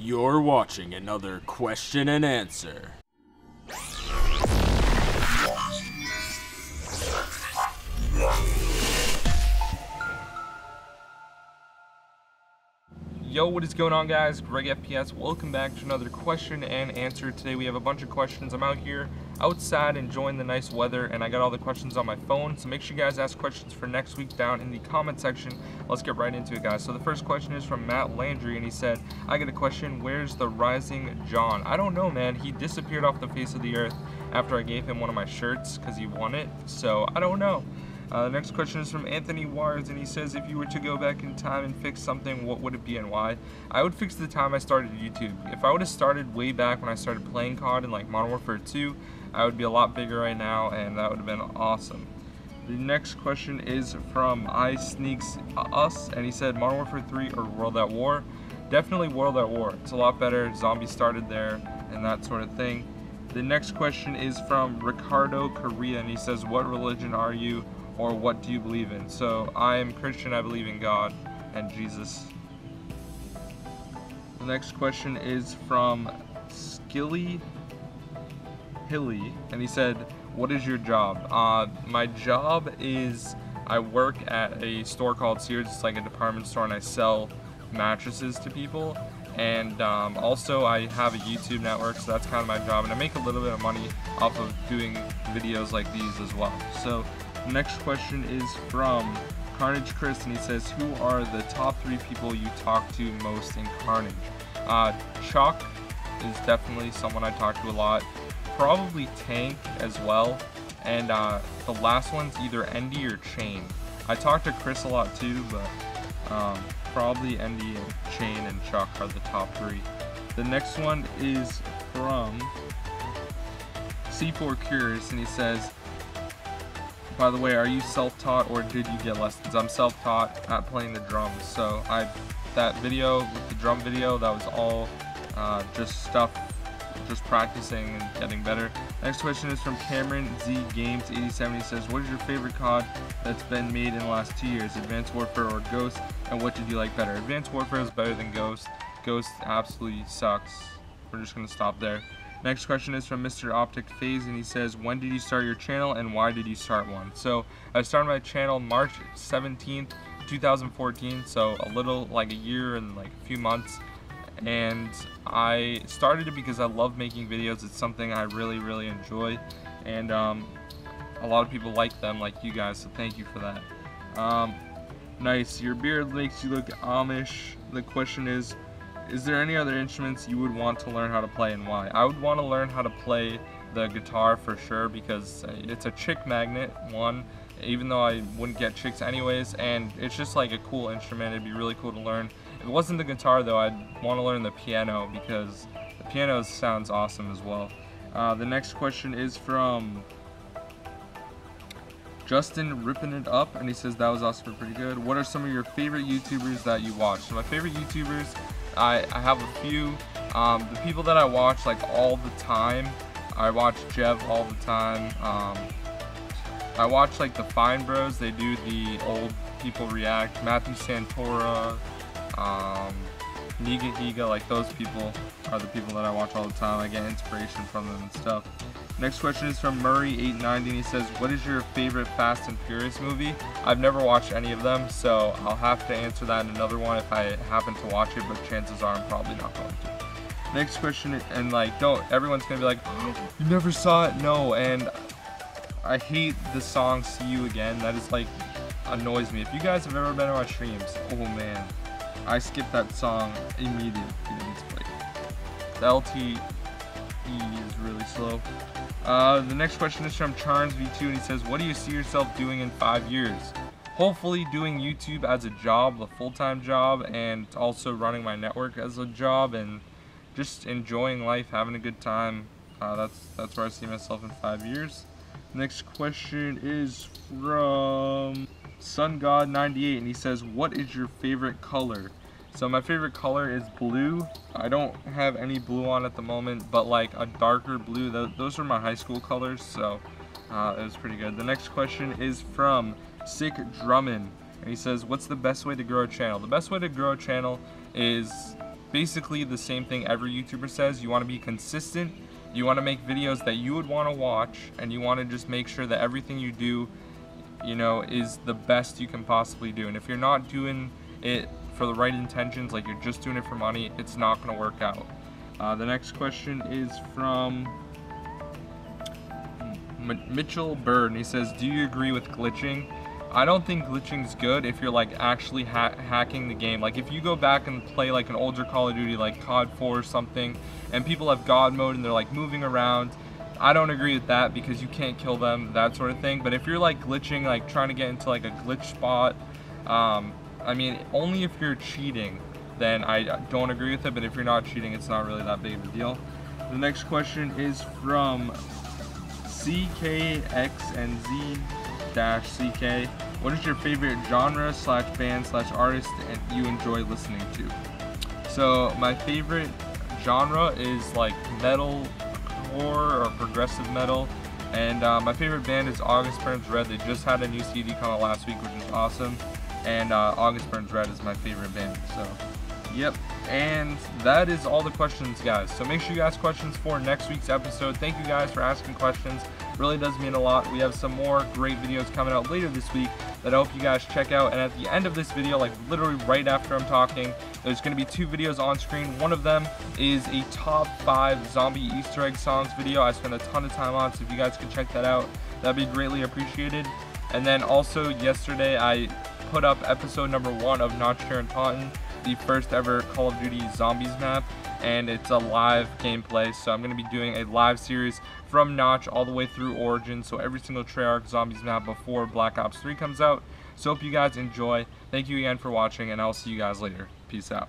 You're watching another question and answer. Yo, what is going on guys? Greg FPS. Welcome back to another question and answer. Today we have a bunch of questions. I'm out here outside enjoying the nice weather and I got all the questions on my phone. So make sure you guys ask questions for next week down in the comment section. Let's get right into it guys. So the first question is from Matt Landry and he said, I get a question, where's the Rising John? I don't know man, he disappeared off the face of the earth after I gave him one of my shirts because he won it. So I don't know. Uh, the next question is from Anthony Wires, and he says, if you were to go back in time and fix something, what would it be and why? I would fix the time I started YouTube. If I would have started way back when I started playing COD in like Modern Warfare 2, I would be a lot bigger right now, and that would have been awesome. The next question is from I Sneaks Us, and he said, Modern Warfare 3 or World at War? Definitely World at War. It's a lot better. Zombies started there, and that sort of thing. The next question is from Ricardo Correa, and he says, What religion are you? Or what do you believe in? So I am Christian, I believe in God and Jesus. The next question is from Skilly Hilly, and he said, What is your job? Uh, my job is I work at a store called Sears, it's like a department store, and I sell mattresses to people. And um, also, I have a YouTube network, so that's kind of my job, and I make a little bit of money off of doing videos like these as well. So next question is from Karnage Chris, and he says, Who are the top three people you talk to most in Karnage? Uh, Chuck is definitely someone I talk to a lot. Probably Tank as well. And uh, the last one's either Endy or Chain. I talk to Chris a lot too, but um, probably Endy and Chain and Chuck are the top three. The next one is from C4 Cures, and he says, by the way, are you self-taught or did you get lessons? I'm self-taught at playing the drums. So I, that video, the drum video, that was all uh, just stuff, just practicing and getting better. Next question is from Cameron Z Games 87. He says, what is your favorite COD that's been made in the last two years? Advanced Warfare or Ghost? And what did you like better? Advanced Warfare is better than Ghost. Ghost absolutely sucks. We're just gonna stop there. Next question is from Mr. Optic Phase, and he says, when did you start your channel and why did you start one? So I started my channel March 17th, 2014, so a little like a year and like a few months. And I started it because I love making videos. It's something I really, really enjoy. And um, a lot of people like them, like you guys, so thank you for that. Um, nice. Your beard makes you look Amish. The question is, is there any other instruments you would want to learn how to play and why? I would want to learn how to play the guitar for sure because it's a chick magnet, one, even though I wouldn't get chicks anyways, and it's just like a cool instrument. It'd be really cool to learn. If it wasn't the guitar though, I'd want to learn the piano because the piano sounds awesome as well. Uh, the next question is from Justin ripping it up, and he says that was also pretty good. What are some of your favorite YouTubers that you watch? So my favorite YouTubers I, I have a few. Um, the people that I watch like all the time, I watch Jev all the time. Um, I watch like the Fine Bros. They do the old people react. Matthew Santoro, um, Nigahiga, like those people are the people that I watch all the time. I get inspiration from them and stuff. Next question is from Murray890 and he says, what is your favorite Fast and Furious movie? I've never watched any of them, so I'll have to answer that in another one if I happen to watch it, but chances are I'm probably not going to. Next question, and like, don't, everyone's gonna be like, you never saw it? No, and I hate the song See You Again. That is like, annoys me. If you guys have ever been to my streams, oh man, I skip that song immediately. The LTE is really slow. Uh, the next question is from Charms V2 and he says, what do you see yourself doing in five years? Hopefully doing YouTube as a job, a full-time job, and also running my network as a job and just enjoying life, having a good time. Uh, that's, that's where I see myself in five years. Next question is from Sun God 98 and he says, what is your favorite color? So my favorite color is blue. I don't have any blue on at the moment, but like a darker blue. Those are my high school colors, so uh, it was pretty good. The next question is from Sick Drummond. And he says, what's the best way to grow a channel? The best way to grow a channel is basically the same thing every YouTuber says. You want to be consistent. You want to make videos that you would want to watch, and you want to just make sure that everything you do, you know, is the best you can possibly do. And if you're not doing it for the right intentions, like you're just doing it for money, it's not going to work out. Uh, the next question is from M- Mitchell Bird, and he says, "Do you agree with glitching?" I don't think glitching is good if you're like actually ha- hacking the game. Like if you go back and play like an older Call of Duty, like COD 4 or something, and people have God mode and they're like moving around. I don't agree with that because you can't kill them, that sort of thing. But if you're like glitching, like trying to get into like a glitch spot, um, I mean, only if you're cheating, then I don't agree with it. But if you're not cheating, it's not really that big of a deal. The next question is from CKX and Z dash CK. What is your favorite genre slash band slash artist and you enjoy listening to? So my favorite genre is like metal or progressive metal. And uh, my favorite band is August Burns Red. They just had a new CD come out last week, which is awesome. And uh, August Burns Red is my favorite band. So, yep. And that is all the questions, guys. So make sure you ask questions for next week's episode. Thank you guys for asking questions. Really does mean a lot. We have some more great videos coming out later this week that I hope you guys check out. And at the end of this video, like literally right after I'm talking, there's going to be two videos on screen. One of them is a top five zombie Easter egg songs video. I spent a ton of time on, so if you guys could check that out, that'd be greatly appreciated. And then also yesterday, I put up episode number one of Nacht der Untoten the first ever Call of Duty Zombies map, and it's a live gameplay. So I'm going to be doing a live series from Notch all the way through Origin, so every single Treyarch Zombies map before Black Ops 3 comes out. So hope you guys enjoy. Thank you again for watching, and I'll see you guys later. Peace out.